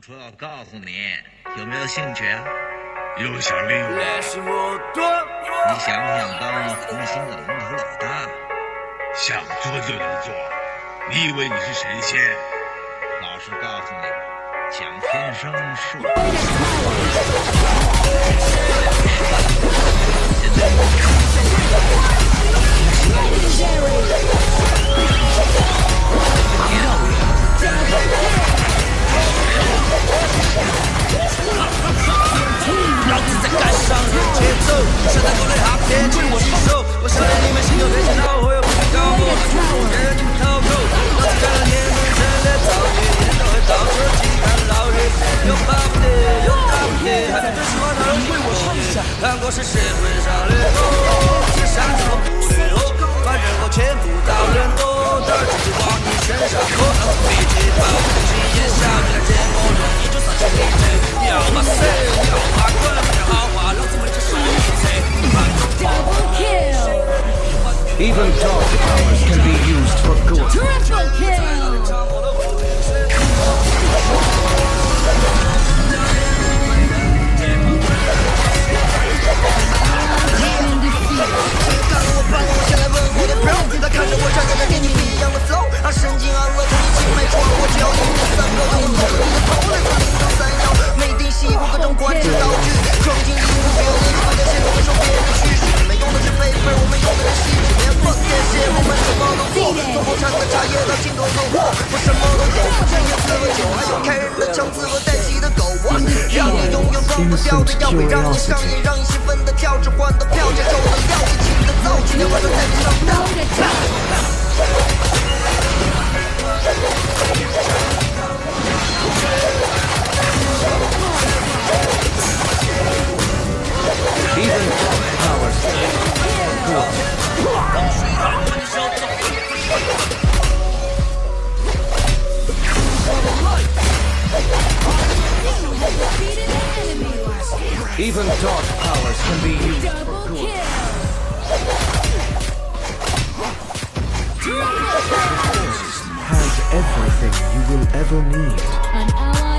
处要告诉你，有没有兴趣啊？又想利用我？你想不想当红星的龙头老大？想做就能做。你以为你是神仙？老实告诉你，蒋天生是我。奏，生在国内哈片进我吸收。我晓得你们心有别情，恼火又不敢高过，出手任你们逃走。老子干了年轮真的造孽，一天到黑到处去看老爷，有巴不得，又打不得，还在这说他为我唱一下。看我是社会上的狗，天上怎么不对哦？把人口全部到 Even dark powers can be used for good. Triple kill! Demon defeated. 干了我翻了我先来问我的 bro，他看着我站在这给你不一样的 flow，他神经安 我什么都有，这也自个酒，还有开人的枪，自我带气的狗，我让你拥有装不掉的药，让你上瘾，让你兴奋的跳，着换的票，接受的料，一起的造，今天晚上带你上当。Load attack! Even power. good. Even dark powers can be used for good. kill! Has everything you will ever need.